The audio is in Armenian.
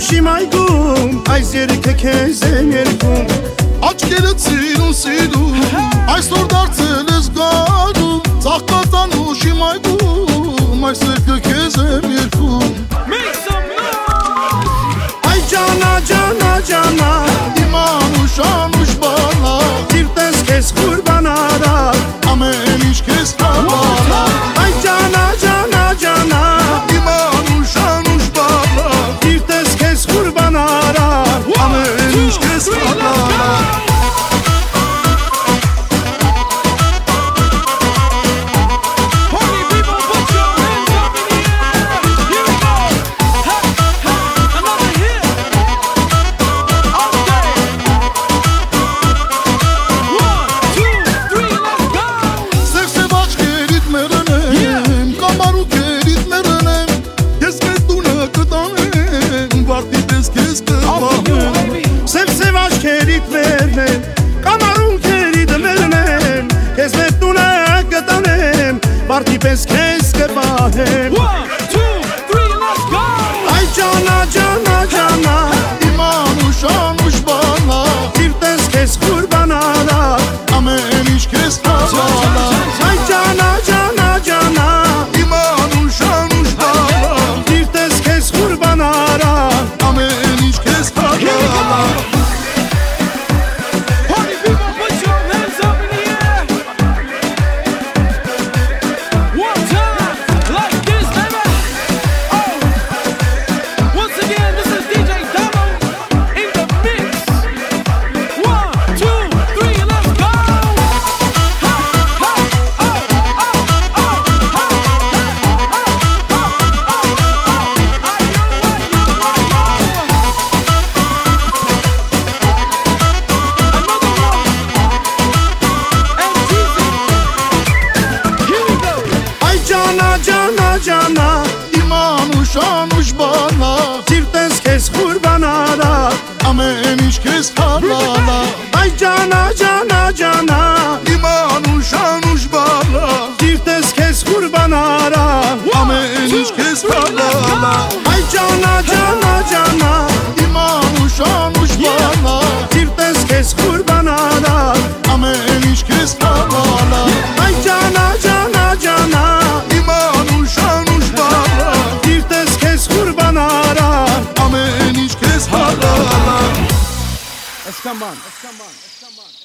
իմ այգում այս երգը քեզ եմ երգում Աչքերը ցիրուն սիրում Այսօր դարձել ես գարում Ծաղկացան ուշ իմ այգում Այս երգը աչքերիդ մերնեմ Կամարուն քերիդ մերնեմ Քեզ մեր տունը կտանեմ Բարդի պես քեզ կպահեմ One, two, three, let's go. Այ ջանա ջանա ջանա Իմ անուշ անուշ բանա Տիրտես քեզ կուրբանարա Ամեն ինչ քեզ հավանա քեզ հավանա Այ ջանա ջանա ջանա Իմ անուշ անուշ բանա Տիրտես քեզ կուրբանարա Ամեն ինչ քեզ հավանա Այ ջանա ջանա ջանա Իմ անուշ անուշ բանա Տիրտես քեզ կուրբանարա Ամեն ինչ քեզ հավանա Let's come on.